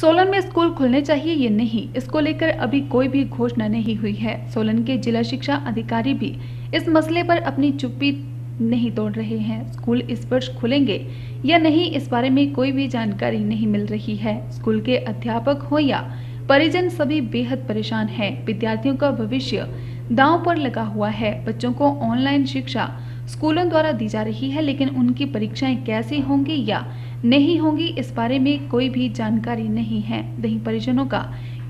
सोलन में स्कूल खुलने चाहिए या नहीं। इसको लेकर अभी कोई भी घोषणा नहीं हुई है। सोलन के जिला शिक्षा अधिकारी भी इस मसले पर अपनी चुप्पी नहीं तोड़ रहे हैं। स्कूल इस वर्ष खुलेंगे या नहीं, इस बारे में कोई भी जानकारी नहीं मिल रही है। स्कूल के अध्यापक हो या परिजन सभी बेहद परेशान हैं। विद्यार्थियों का भविष्य दांव पर लगा हुआ है। बच्चों को ऑनलाइन शिक्षा स्कूलों द्वारा दी जा रही है, लेकिन उनकी परीक्षाएँ कैसी होंगी या नहीं होंगी, इस बारे में कोई भी जानकारी नहीं है। वहीं परिजनों का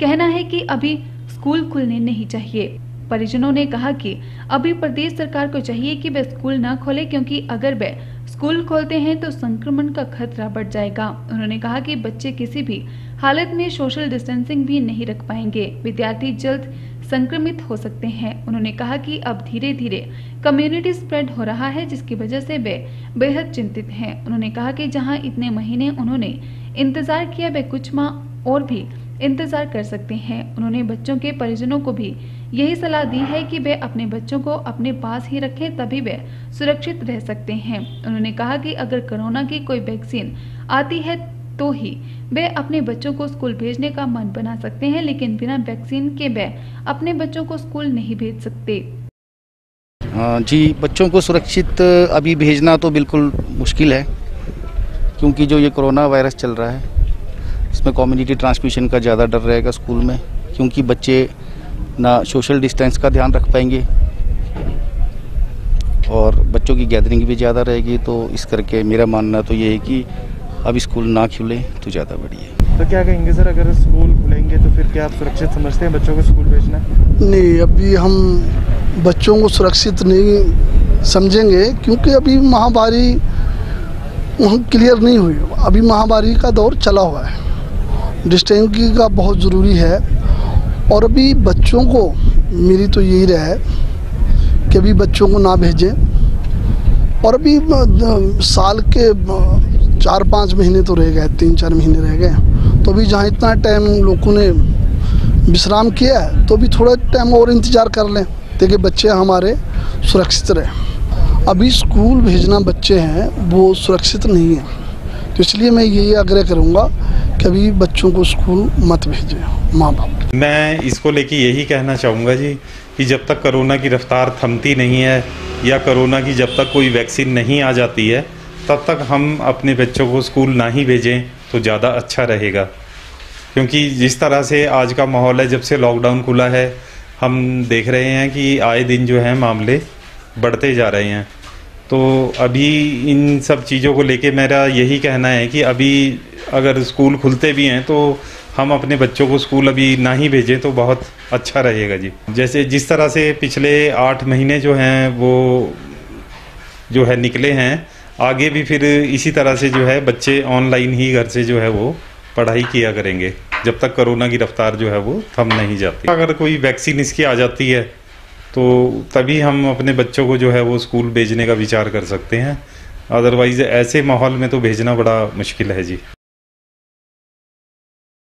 कहना है कि अभी स्कूल खुलने नहीं चाहिए। परिजनों ने कहा कि अभी प्रदेश सरकार को चाहिए कि वे स्कूल न खोले, क्योंकि अगर वे स्कूल खोलते हैं तो संक्रमण का खतरा बढ़ जाएगा। उन्होंने कहा कि बच्चे किसी भी हालत में सोशल डिस्टेंसिंग भी नहीं रख पाएँगे। विद्यार्थी जल्द संक्रमित हो सकते हैं। उन्होंने कहा कि अब धीरे धीरे कम्युनिटी स्प्रेड हो रहा है, जिसकी वजह से वे बेहद चिंतित हैं। उन्होंने कहा कि जहाँ इतने महीने उन्होंने इंतज़ार किया, वे कुछ माह और भी इंतज़ार कर सकते हैं। उन्होंने बच्चों के परिजनों को भी यही सलाह दी है कि वे अपने बच्चों को अपने पास ही रखें, तभी वे सुरक्षित रह सकते हैं। उन्होंने कहा कि अगर कोरोना की कोई वैक्सीन आती है तो ही वे अपने बच्चों को स्कूल भेजने का मन बना सकते हैं, लेकिन बिना वैक्सीन के वे अपने बच्चों को स्कूल नहीं भेज सकते। जी, बच्चों को सुरक्षित अभी भेजना तो बिल्कुल मुश्किल है, क्योंकि जो ये कोरोना वायरस चल रहा है, इसमें कम्युनिटी ट्रांसमिशन का ज़्यादा डर रहेगा स्कूल में, क्योंकि बच्चे ना सोशल डिस्टेंस का ध्यान रख पाएँगे, और बच्चों की गैदरिंग भी ज़्यादा रहेगी तो इस करके मेरा मानना तो ये है कि अब स्कूल ना खुले तो ज़्यादा बढ़िया तो क्या कहेंगे सर अगर स्कूल खुलेंगे तो फिर क्या आप सुरक्षित समझते हैं बच्चों को स्कूल भेजना? नहीं अभी हम बच्चों को सुरक्षित नहीं समझेंगे क्योंकि अभी महामारी क्लियर नहीं हुई। अभी महामारी का दौर चला हुआ है। डिस्टेंसिंग का बहुत ज़रूरी है। और अभी बच्चों को मेरी तो यही रहा है कि अभी बच्चों को ना भेजें। और अभी साल के चार पाँच महीने तो रह गए तीन चार महीने रह गए। तो अभी जहाँ इतना टाइम लोगों ने विश्राम किया है तो अभी थोड़ा टाइम और इंतज़ार कर लें, ताकि बच्चे हमारे सुरक्षित रहें। अभी स्कूल भेजना बच्चे हैं, वो सुरक्षित नहीं है। तो इसलिए मैं यही आग्रह करूँगा कि अभी बच्चों को स्कूल मत भेजें माँ बाप मैं इसको लेके यही कहना चाहूँगा जी कि जब तक कोरोना की रफ्तार थमती नहीं है, या कोरोना की जब तक कोई वैक्सीन नहीं आ जाती है तब तक हम अपने बच्चों को स्कूल ना ही भेजें तो ज़्यादा अच्छा रहेगा। क्योंकि जिस तरह से आज का माहौल है, जब से लॉकडाउन खुला है, हम देख रहे हैं कि आए दिन जो है मामले बढ़ते जा रहे हैं। तो अभी इन सब चीज़ों को लेके मेरा यही कहना है कि अभी अगर स्कूल खुलते भी हैं तो हम अपने बच्चों को स्कूल अभी ना ही भेजें तो बहुत अच्छा रहेगा जी। जैसे जिस तरह से पिछले आठ महीने जो हैं, वो जो है निकले हैं आगे भी फिर इसी तरह से जो है बच्चे ऑनलाइन ही घर से जो है वो पढ़ाई किया करेंगे। जब तक कोरोना की रफ्तार जो है वो थम नहीं जाती। अगर कोई वैक्सीन इसकी आ जाती है तो तभी हम अपने बच्चों को जो है वो स्कूल भेजने का विचार कर सकते हैं। अदरवाइज़ ऐसे माहौल में तो भेजना बड़ा मुश्किल है जी।